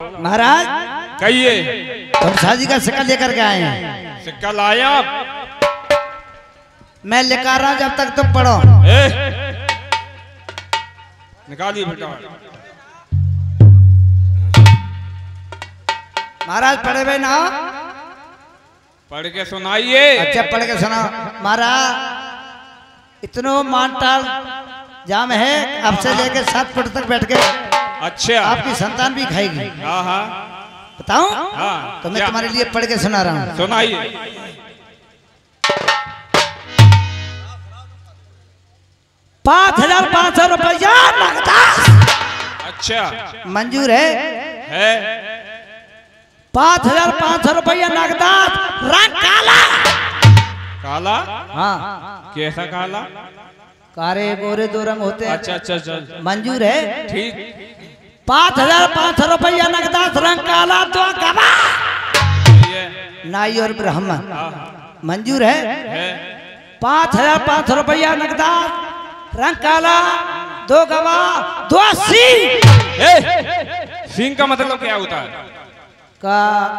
महाराज कहिए। तुम शादी का सिक्का लेकर के आए हैं। सिक्का लाया आप। मैं लेकर रहा हूँ जब तक तुम पढ़ो। निकालिए बेटा। महाराज पढ़े हुए ना? पढ़ के सुनाइए। अच्छा पढ़ के सुना। महाराज इतनो मानटाल जाम है अब से लेके सात फुट तक बैठ के अच्छा। आपकी संतान भी खाएगी। हाँ हाँ। बताऊँ हाँ तो मैं तुम्हारे लिए पढ़ के सुना रहा हूँ। सुनाइए। पाँच हज़ार पाँच सौ रुपया अच्छा। मंजूर है? है। पाँच हज़ार पाँच सौ रुपया नगदा। रंग काला। काला? हाँ। कैसा काला? कारे गोरे दो रंग होते हैं। अच्छा अच्छा अच्छा। मंजूर है? ठीक। पाँच हज़ार पाँच सौ रुपया नगदा रंग काला तो गवा नाई और ब्राह्मण मंजूर है? है पाँच हज़ार पाँच सौ रुपया नगदा रंग काला दो गवा दो सिंह। सिंह का मतलब क्या होता है? का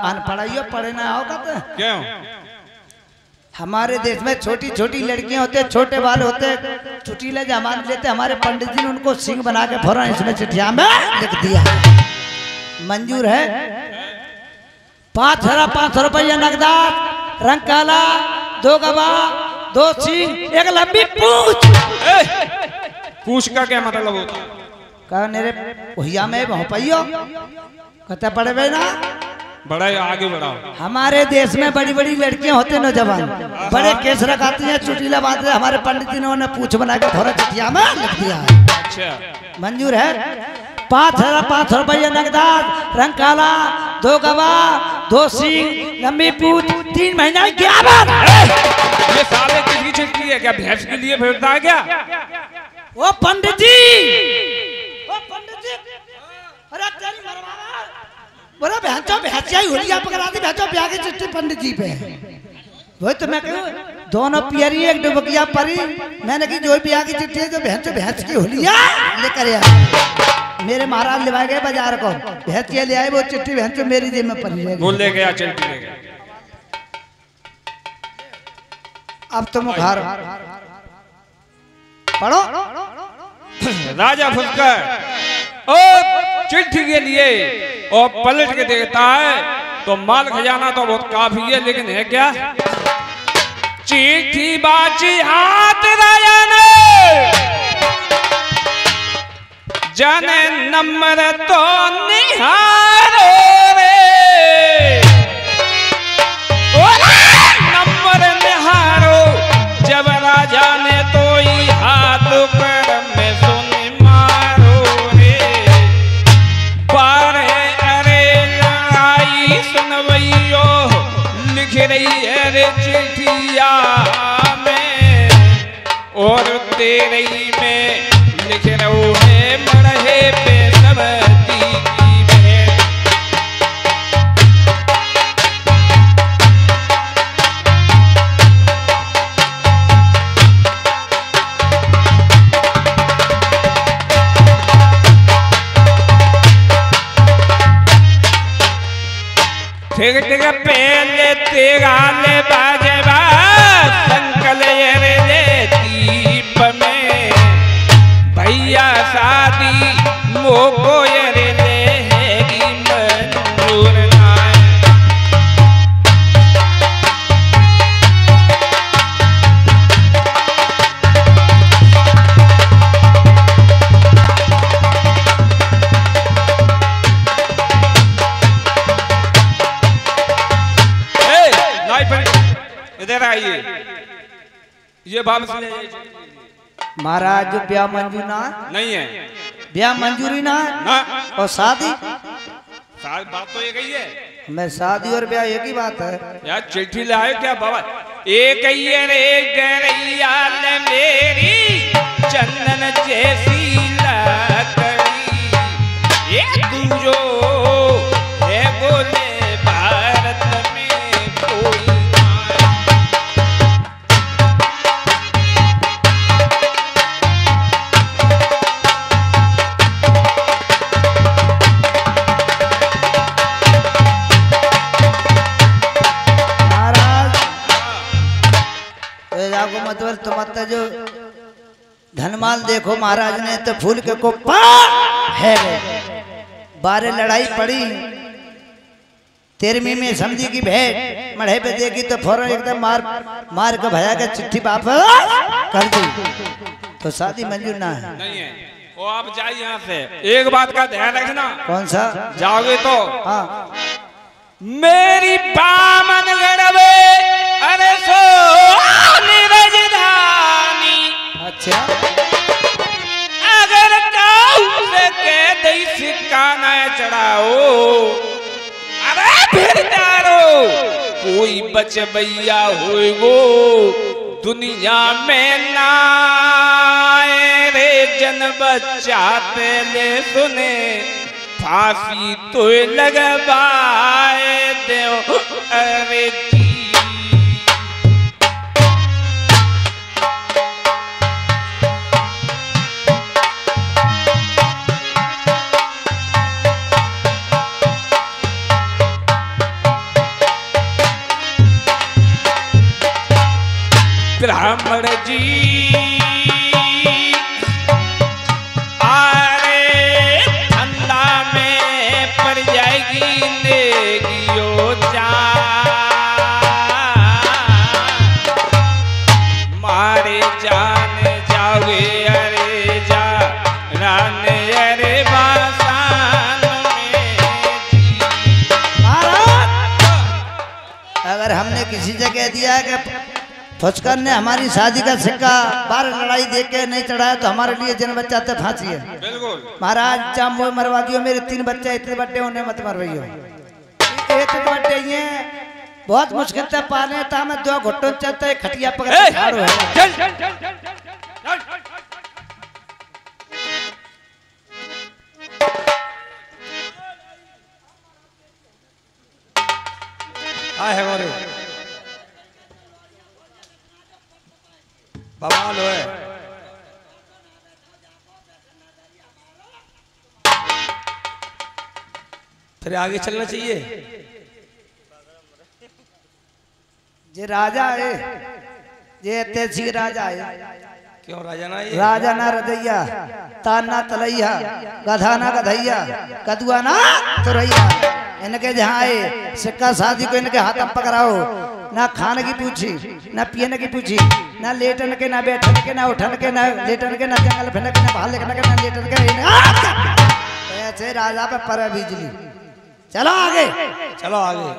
अनपढ़ाइयो पढ़े ना होगा तो। क्यों? हमारे देश में छोटी छोटी लड़कियाँ होते हैं छोटे बाल होते हैं चुटीले जमान लेते हमारे पंडित जी ने उनको सिंह बना के फ़ौरन इसमें चिट्ठिया में लिख दिया। मंजूर है? पाँच हज़ार पाँच सौ रुपया नगदा रंग काला दो गवा दो सिंह एक लंबी पूछ। पूछ का क्या मतलब होता कहा मेरे भैया में भोपैयो कहते पड़े ना? बड़ा आगे बढ़ाओ। हमारे देश में बड़ी बड़ी लड़कियाँ होते हैं नौजवान। बड़े केस रखाती हैं चुटीला बांधते हैं। हमारे पंडित जी ने पूछ बना के थोड़ा चिट्ठिया में लिख दिया है। अच्छा। मंजूर है? पाँच हज़ार पाँच सौ रुपया नगदार रंग काला दो गवा दो सिंह लंबी पूछ तीन महीना ग्यारह ये साले किसकी चिट्ठी है? क्या भैंस के लिए फिरता है क्या? ओ पंडित जी ओ पंडित जी अरे तेरी मरवाना बोला भैंसो भैंसिया होलिया पकड़ा दी भैंसो ब्याह की चिट्ठी पंडित जी पे। वही तो मैं कहूँ दोनों पियरी एक डुबकिया परी मैंने की जो ब्याह की चिट्ठी है जो भैंस भैंस की होलिया लेकर मेरे महाराज ले गए बाज़ार को। भैंस के ले आए वो चिट्ठी भैंस मेरी जेब में पड़ी बोल ले गया चिट्ठी ले गया। अब तुम घर पढ़ो। राजा फुसकर। ओ चिट्ठी के लिए और पलट के देखता है तो माल खजाना तो बहुत काफ़ी है, लेकिन है क्या? चिट्ठी बाची हाथ जाने नंबर तो निहारो। और तेरे भैया शादी मोको रे इधर आइए ये जाइए। महाराज जो ब्याह मंजूर ना नहीं है। ब्याह मंजूरी ना। ना और शादी? बात तो ये गई है। मैं शादी और ब्याह एक ही बात है। यार चिट्ठी लाए क्या बाबा? एक ही है रे गरैया ले मेरी चंदन जैसी लकड़ी। ये तू धनमाल देखो महाराज ने तो फूल के को है बारे लड़ाई पड़ी। तेरहवीं में समझी की भेंट मढ़े पे देखी तो फ़ौरन एकदम मार मार के भया के चिट्ठी वापस कर दी। तो शादी मंजूर ना है। नहीं है। वो आप जाइए यहाँ से। एक बात का ध्यान रखना। कौन सा? जाओगे तो। हाँ। मेरी बामन गड़वे अरे सो अच्छा। से कह दई सिक्का न चढ़ाओ। अरे फिर तारो कोई बचबैया होएगो दुनिया में ना रे जन बच्चा ले सुने। फांसी तो लगवाए दो अरे जगह दिया है कि फुचकर ने हमारी शादी का सिक्का बार लड़ाई देख के नहीं चढ़ाया तो हमारे लिए जन बच्चा तो फांसी है बिल्कुल महाराज चाम वो मरवा दियो मेरे तीन बच्चे इतने बड्डे उन्हें मत मरवाइयो एक तो बड्डे ये बहुत मुश्किल से पाले था मैं दो घुट्टों चलते खटिया पकड़ ठाड़ो है चल हाँ बवाल है। फिर आगे चलना चाहिए। जे राजा है जे तेज़ी राजा है। क्यों राजा ना ये राजा ना रदैया ताना तलैया गधा ना गधैया कदुआ ना तुरैया। इनके जहाँ आए सिक्का शादी को इनके हाथ पकड़ाओ ना खाने की पूछी ना पीने की पूछी। ना लेटन के ना बैठन के ना उठन के ना लेटन के ना जंगल फिरन के ना बाहर लिखने के ना लेटन के ऐसे राजा पे पर बिजली। चलो आगे। चलो आगे।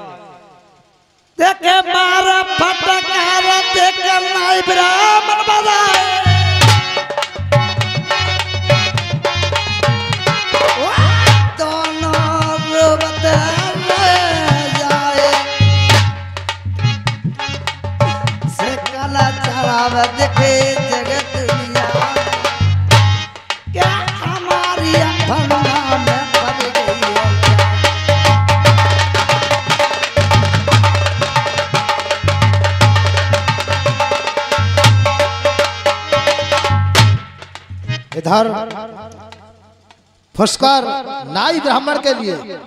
देखे मारा फटकार देख नाई ब्राह्मण बजाए। इधर फुसकर नाई ब्राह्मण के लिए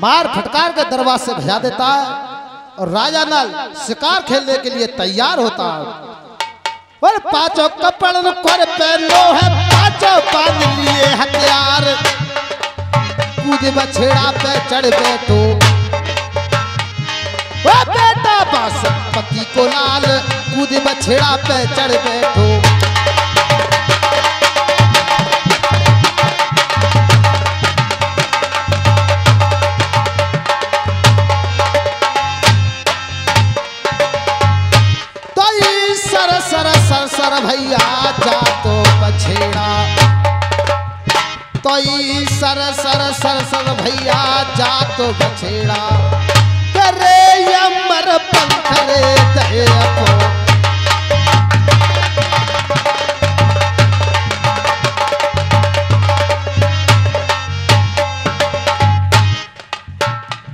मार फटकार के दरवाजे से भेजा देता है। और राजा नल शिकार खेलने के लिए तैयार होता है। और पाँचों कपड़ कर पहनो है, पाँचों बाँध लिए हथियार। कूद बछेड़ा पे, चढ़ बैठो ओ बेटा बासपति को लाल, कूद बछेड़ा पे, चढ़ बैठो सर भैया जा तो बछेड़ा तो सर सर सर सर भैया जा तो बछेड़ा करे अमर पंथ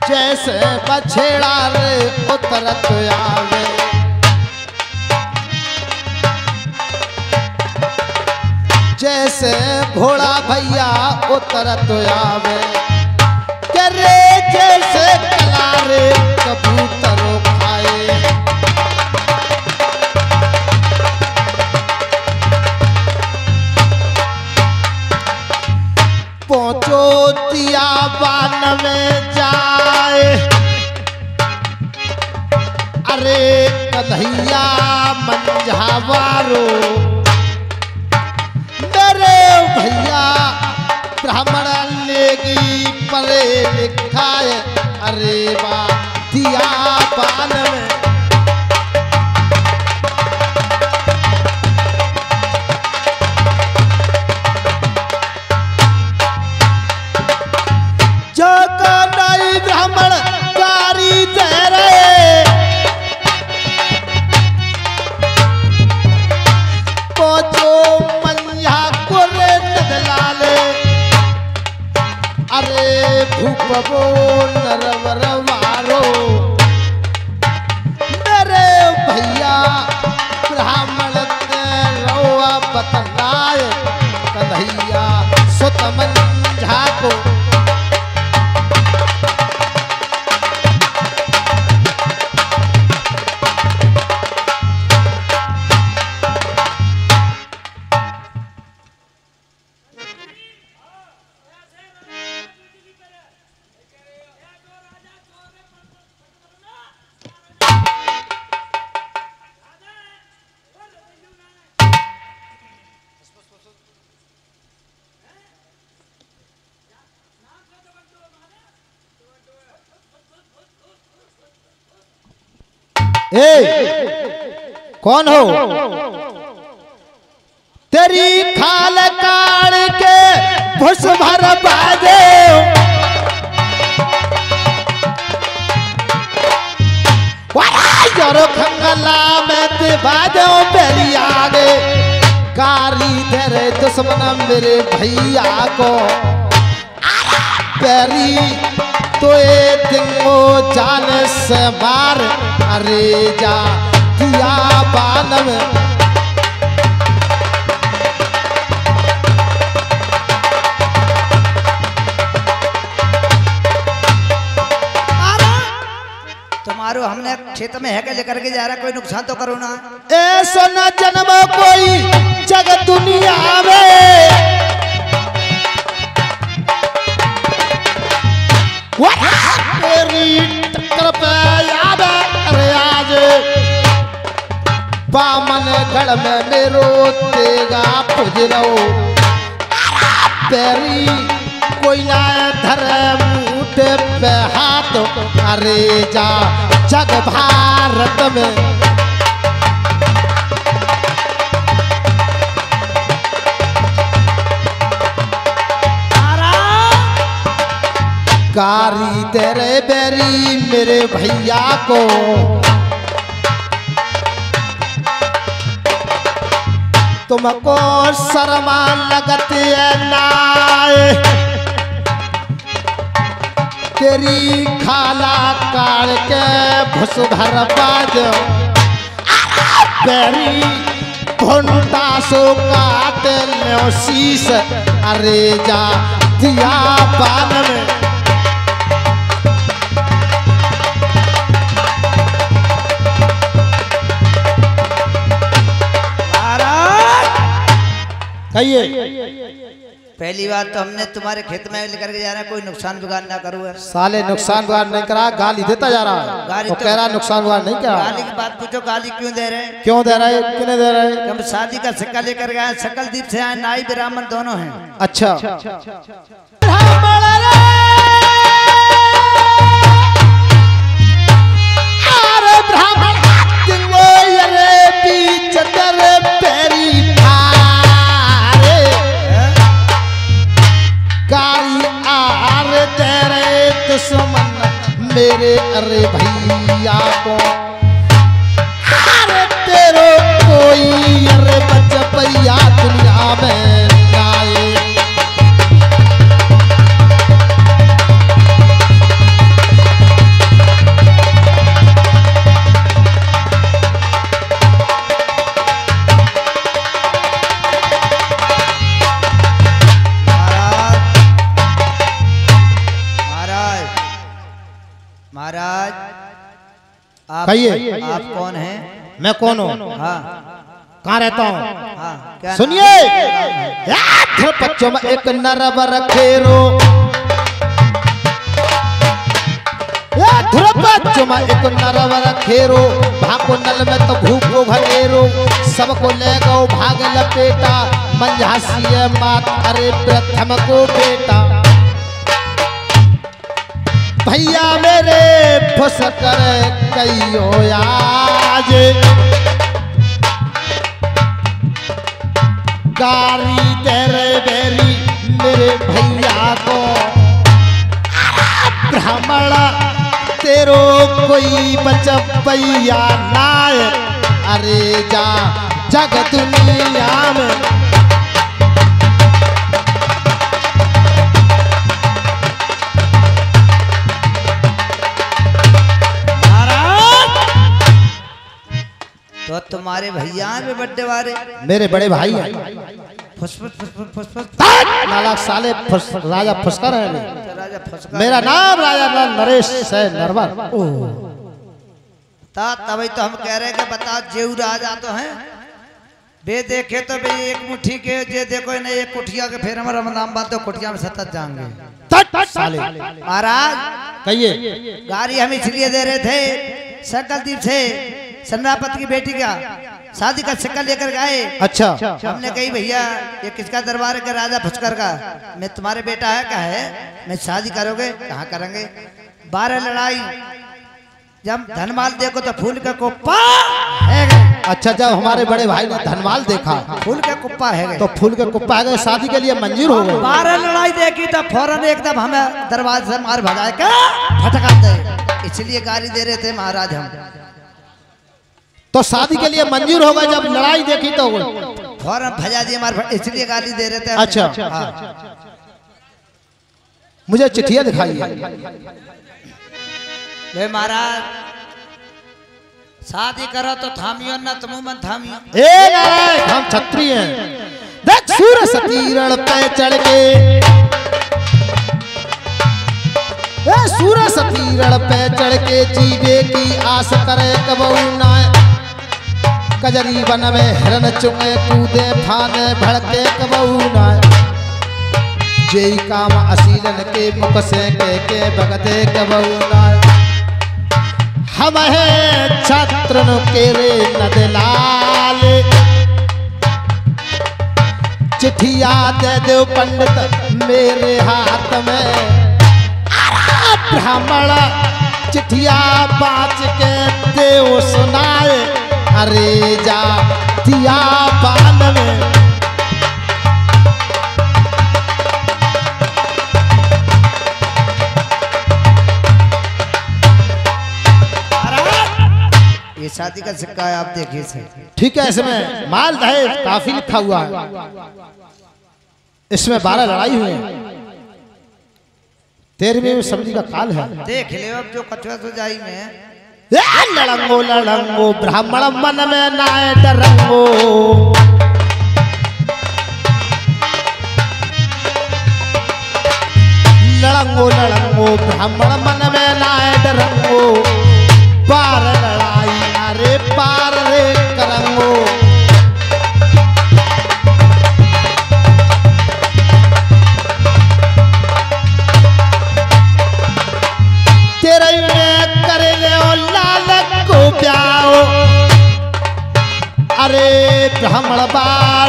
जैसे बछेड़ा रे उतरत आवे। जैसे भोला भैया उतरत तो आवे। करे जैसे कलारे कबूतर खाए। पहुंचो दिया बान में जाए। अरे कन्हैया मंझावारो भैया ब्राह्मण लेगी परे लिखाए। अरे बा दिया बान में। ब्राह्मण भूपबो नरवर ए कौन हो? तेरी खाल काड़ के भुस भर बाजे। जरो खंगला में ते बाजो बेरी आगे। कारी तेरे दुश्मन मेरे भैया को। पेरी तो ए दिंगो जान से मार अरे जा दिया बान में तुम्हारो हमने क्षेत्र में है के लेकर के जा रहा कोई नुकसान तो करो ना। ऐसा न जन्म कोई जग दुनिया में। बामन गढ़ में मेरो तेगा पुजरो कोई ना धर मुँह पे हाथ अरे जा जग भारत में। कारी तेरे बेरी मेरे भैया को। तुमको शर्मा लगती है नाय। तेरी खाला काट के भुस भर बाज। बेरी घंटा सो काट लो शीश अरे जा दिया बान में। कहिए पहली बात तो हमने तुम्हारे खेत में लेकर के जा रहा है कोई नुकसान बिगाड़ ना करो। साले नुकसान वार नहीं करा गाली देता जा रहा है। गाली तो- कह रहा नुकसान वार नहीं करा। गाली की बात पूछो गाली क्यों दे रहे हैं? क्यों दे रहा है? कितने दे रहे हैं? हम शादी का सिक्का लेकर गए हैं, सकल दीप से आए नाई ब्राह्मण दोनों हैं। अच्छा। अरे ब्राह्मण मेरे अरे भैया को। अरे तेरो कोई अरे बच भैया दुनिया में। आइए। आप कौन हैं? मैं कौन हूँ? हाँ। कहाँ रहता हूँ? हाँ, सुनिए। बच्चों एक नरब रखेरो। बच्चों में एक नरब रखेरो। भाको नल में तो भूखो भरेरो सबको ले गो भाग लपेटा। मंझासी मात अरे प्रथम को बेटा। भैया मेरे फुस कर कईयो आज। गारी तेरे बेरी मेरे भैया को। ब्राह्मण, तेरो कोई बचपैया नाय। अरे जा जग दुनिया में तुम्हारे भैया भी बड्डे वाले। मेरे बड़े भाई हैं। नालाक साले राजा फुसकर है तो राजा मेरा नाम राजा लाल नरेश है नरवर तभी तो हम कह रहे हैं कि बता जेऊ राजा तो हैं। बे देखे तो बे एक मुट्ठी के जे देखो इन्हें एक कुठिया के फिर हमारा नाम बात तो कुठिया में सतत जाएँगे। साले। महाराज कहिए। गाड़ी हम इसलिए दे रहे थे सकलदीप से सन्नापत की बेटी का शादी का सिक्का लेकर गए। अच्छा। हमने कही भैया ये किसका दरबार है का राजा फुचकर का? मैं तुम्हारे बेटा है क्या है। मैं शादी करोगे कहाँ करेंगे? बारह लड़ाई। जब धनमाल देखो तो फूल का कुप्पा है अच्छा जब हमारे बड़े भाई ने धनवाल देखा फूल का कुप्पा है तो फूल का कुप्पा गए शादी के लिए मंजूर हो गए। बारह लड़ाई देखी तो फ़ौरन एकदम हमें दरवाजे से मार भगाए का फटका दे। इसलिए गाली दे रहे थे महाराज हम। तो शादी के लिए मंजूर हो गए जब लड़ाई देखी तो फ़ौरन भजा दिए मार इसलिए गाली दे रहे थे। अच्छा। मुझे चिट्ठिया दिखाई महाराज शादी करो तो थामियो ना तुम मन थामियो। ए हम छत्री हैं। देख सूर सतीरण पे चढ़ के। ए सूर सतीरण पे चढ़ के जीवे की आस करे कबऊ ना कजरी बन में हिरन चुंगे कूदे फाने भड़के कबऊ ना जेई काम असीलन के मुख से के के भगते कबऊ ना हम हैं छत्र के रे नदलाल। चिट्ठिया दे दो पंडित मेरे हाथ में। ब्राह्मण, चिट्ठिया बाच के देव सुनाए। अरे जा दिया में। ये शादी का सिक्का है आप देखिए ठीक है, इसमें माल दहेज, काफ़ी लिखा हुआ है। इसमें बारह लड़ाई हुई है। तेरहवीं में समझी का काल है। देख ले अब जो कछुआ तो जाई में लड़ंगो लड़ंगो, ब्राह्मण मन में नाय डरंगो लड़ंगो लड़ंगो, ब्राह्मण मन में नाय डरंगो पार लड़ाई अरे पार रे करंगो। ब्राह्मण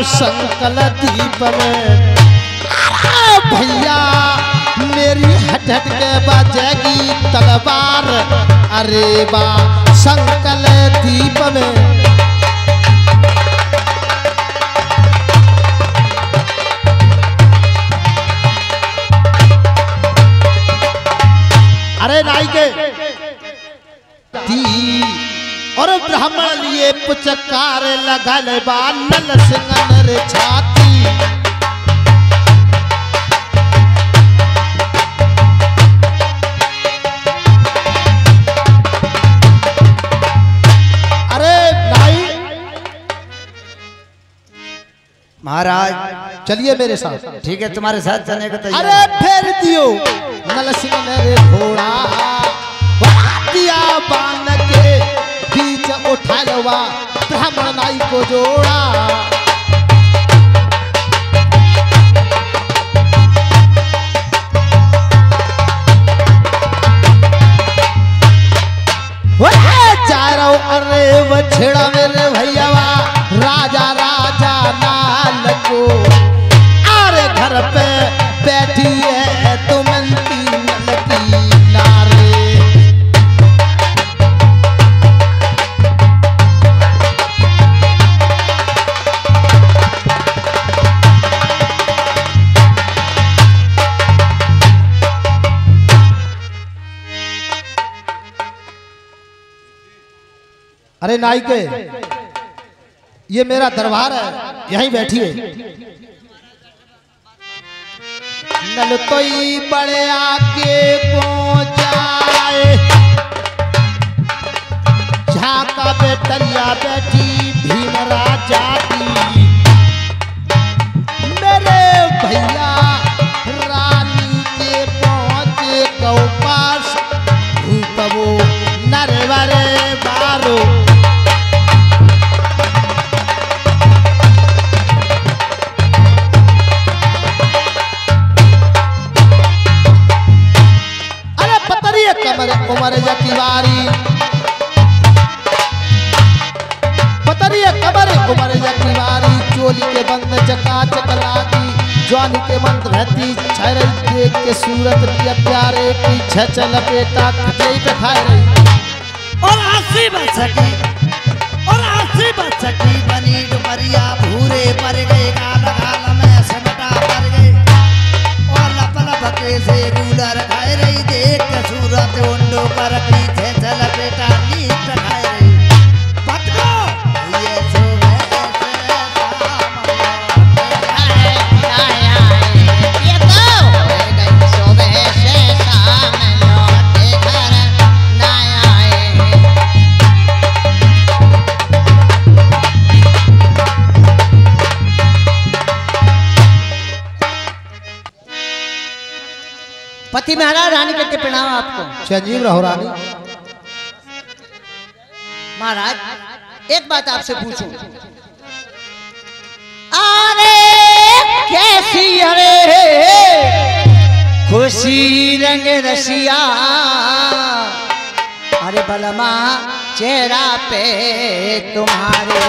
संकल दीप भैया, मेरी हट हट के बजेगी तलवार। अरे बा, संकल दीप में अरे नाई के और ब्राह्मण लिए पुचकार लगल बा नल सिंगन रे छाती। अरे भाई महाराज चलिए मेरे साथ। ठीक है तुम्हारे साथ चलने को तैयार अरे फेर दियो। नल सिंह रे घोड़ा दिया बान के से उठलवा ब्राह्मण नाई को जोड़ा। अरे बछड़ा मेरे भैयावा, राजा राजा नाल को। अरे घर पे बैठी है नाई के। ये मेरा दरबार है। यहीं बैठिए नल तोई बड़े आके पहुँचाए। झाका बेटरिया बैठी, भीम राजा की। मेरे भैया रानी के पहुँचे गौ पास भूतबो नरवरे पतरी कमर उमर जकीवारी पतरी कमर उमर जकीवारी चोली के बंद चका चकलाती जवानी के मंद रहती छरई देख के सूरत के प्यारे की छच लपेटा खटई पे खाए रही। और आसी बसकी और आसी बसकी बनी डुमरिया भूरे पर गए गाल गाल में सनटा पर गए। लप से गुलर खाए रही देख सूरत उंडो पर पीछे चल बेटा नीत पति महाराज रानी करके प्रणाम आपको। संजीव रहो रानी। महाराज एक बात आपसे पूछूँ। अरे कैसी अरे? खुशी रंग रसिया। अरे बलमा चेहरा पे तुम्हारे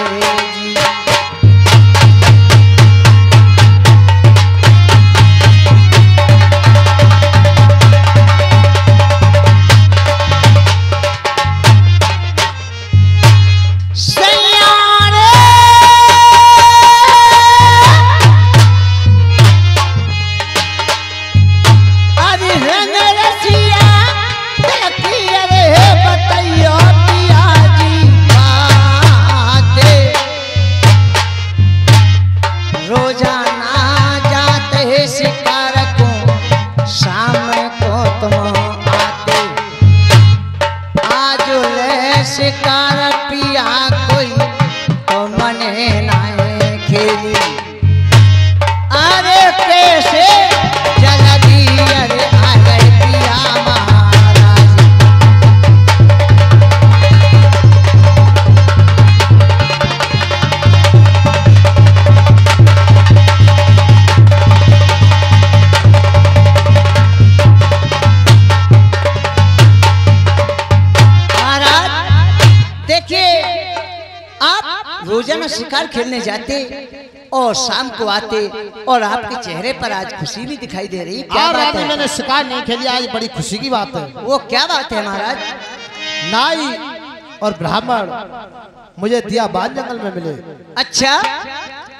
जाते और शाम को आते और आपके चेहरे पर आज खुशी भी दिखाई दे रही। क्या बात है? मैंने शिकार नहीं खेली आज बड़ी खुशी की बात है। वो क्या बात है महाराज? नाई और ब्राह्मण मुझे दिया बान जंगल में मिले। अच्छा।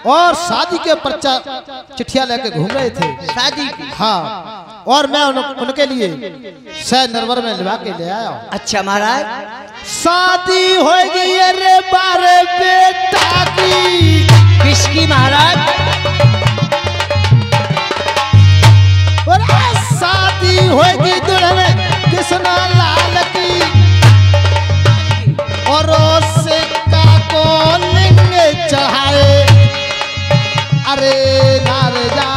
और शादी के पर्चा चिट्ठिया लेके घूम रहे थे। शादी हाँ। और मैं उन, उनके लिए सह नरवर में लिवा के ले आया हूँ। अच्छा महाराज। शादी होगी अरे बारे बेटा की। किसकी महाराज? और शादी होगी दुल्हन कृष्णा लाल की। और उससे का लिंग चढ़ाए। अरे नार जा हम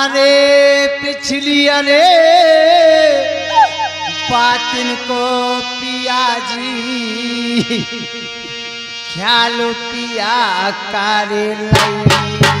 अरे पिछली अरे पातिन को पिया जी ख्याल पिया करे लियो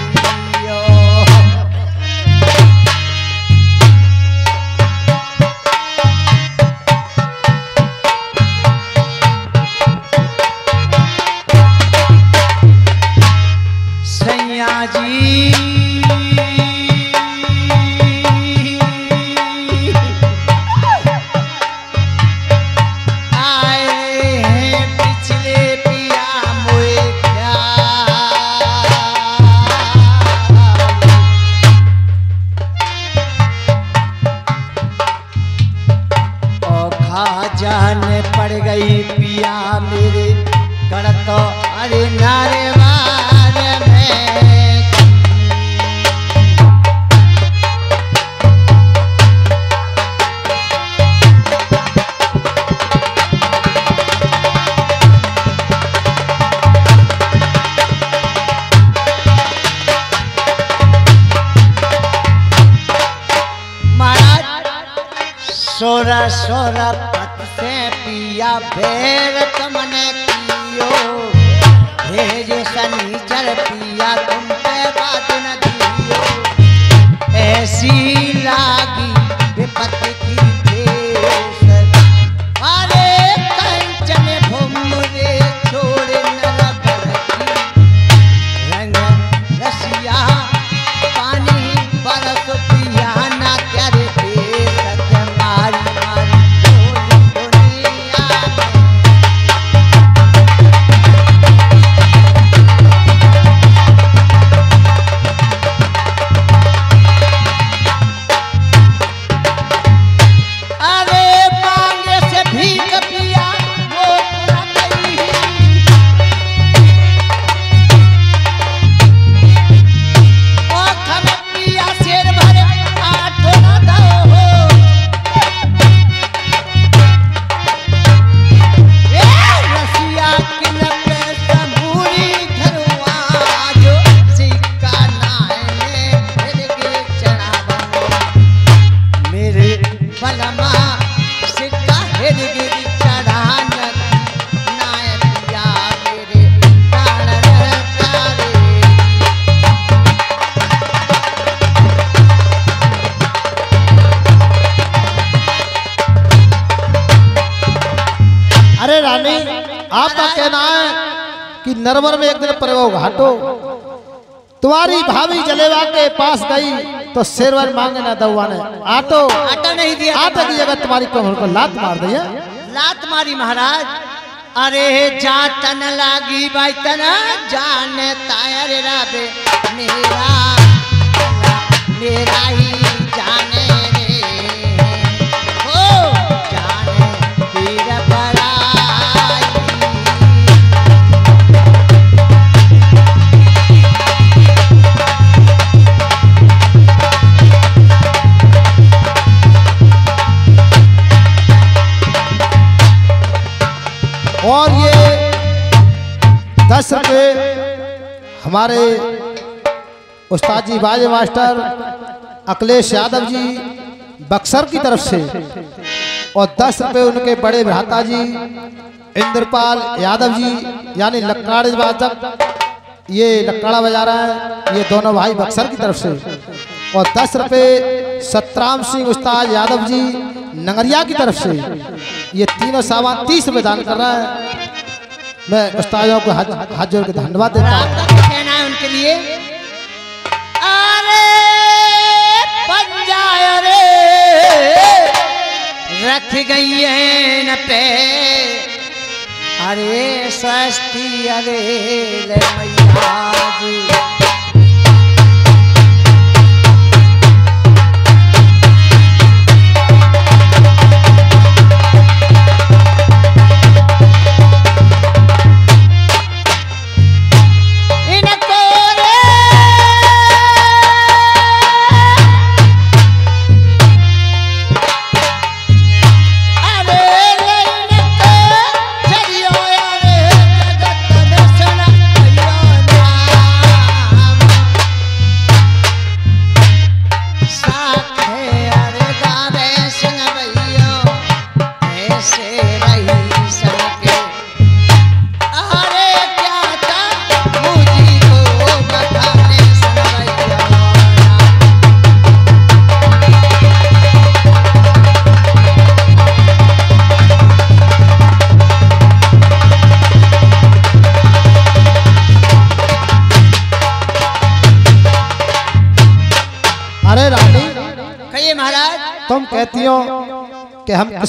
जान पड़ गई पिया मेरे। कर तो अरे नारे महाराज सोरा सोरा भेर तुमने आपका कहना है कि नरवर में एक दिन प्रयोग हटो। तुम्हारी भाभी जलेवा के पास गई तो शेरवर मांगे ना दौवाने आटो। आटा नहीं दिया। आटे की जगह तुम्हारी कमर को लात मार दिया लात मारी महाराज। अरे जा तन लागी बाई तन जाने तायर राबे। मेरा मेरा ही और ये दस रुपये हमारे उस्ताद जी, बाजे मास्टर अखिलेश यादव जी बक्सर की तरफ़ से और दस रुपये उनके बड़े भ्राता जी इंद्रपाल यादव जी, यानी लक्काड़ वादक ये लक्काड़ा बजा रहा है, ये दोनों भाई बक्सर की तरफ़ से। और दस रुपये सतराम सिंह उस्ताद यादव जी नगरिया की तरफ़ से। ये तीनों सामान तीस रुपये दान कर रहा है। मैं उस्तादों को हाथ जोड़ के धन्यवाद देता हूँ। कहना है उनके लिए। अरे पंजाय रे। रख गई है न पे। अरे, सस्ती अरे मैया जी।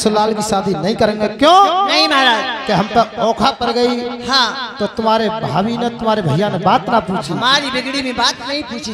कि की शादी नहीं करेंगे? क्यों? नहीं महाराज। कि हम पर औखा पड़ गई। हाँ। तो तुम्हारे भाभी ने तुम्हारे भैया ने बात ना पूछी। हमारी बिगड़ी में बात नहीं पूछी।